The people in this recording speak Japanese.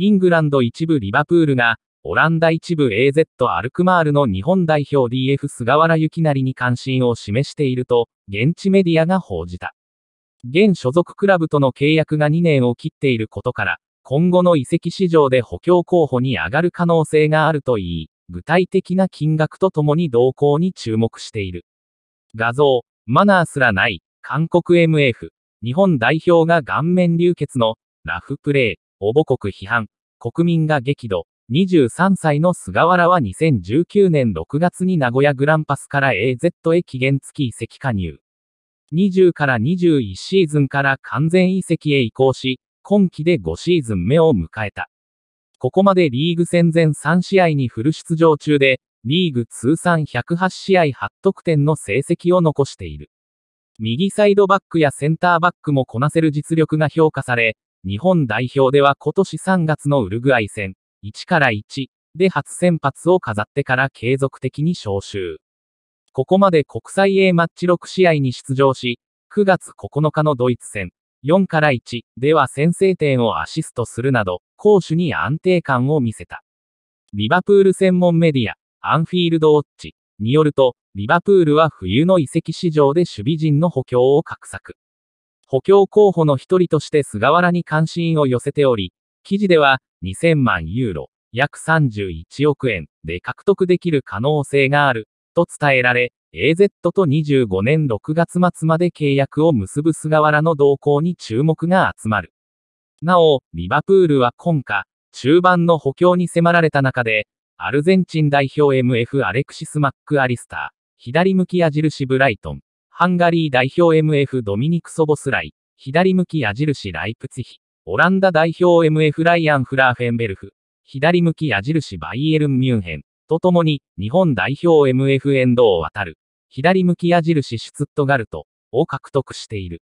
イングランド一部リバプールが、オランダ一部 AZ アルクマールの日本代表 DF 菅原幸成に関心を示していると、現地メディアが報じた。現所属クラブとの契約が2年を切っていることから、今後の移籍市場で補強候補に上がる可能性があるといい、具体的な金額とともに動向に注目している。画像、マナーすらない、韓国 MF、日本代表が顔面流血の、ラフプレー、お母国批判、国民が激怒、23歳の菅原は2019年6月に名古屋グランパスから AZ へ期限付き移籍加入。20から21シーズンから完全移籍へ移行し、今季で5シーズン目を迎えた。ここまでリーグ戦前3試合にフル出場中で、リーグ通算108試合8得点の成績を残している。右サイドバックやセンターバックもこなせる実力が評価され、日本代表では今年3月のウルグアイ戦、1から1で初先発を飾ってから継続的に招集。ここまで国際 A マッチ6試合に出場し、9月9日のドイツ戦、4から1では先制点をアシストするなど、攻守に安定感を見せた。リバプール専門メディア、アンフィールドウォッチによると、リバプールは冬の移籍市場で守備陣の補強を画策。補強候補の一人として菅原に関心を寄せており、記事では2000万ユーロ、約31億円で獲得できる可能性がある、と伝えられ、AZ と25年6月末まで契約を結ぶ菅原の動向に注目が集まる。なお、リバプールは今夏、中盤の補強に迫られた中で、アルゼンチン代表 MF アレクシス・マック・アリスター、左向き矢印ブライトン、ハンガリー代表 MF ドミニク・ソボスライ、左向き矢印ライプツィヒ、オランダ代表 MF ライアン・フラーフェンベルフ、左向き矢印バイエルン・ミュンヘン、とともに、日本代表 MF 遠藤渡る、左向き矢印シュツットガルト、を獲得している。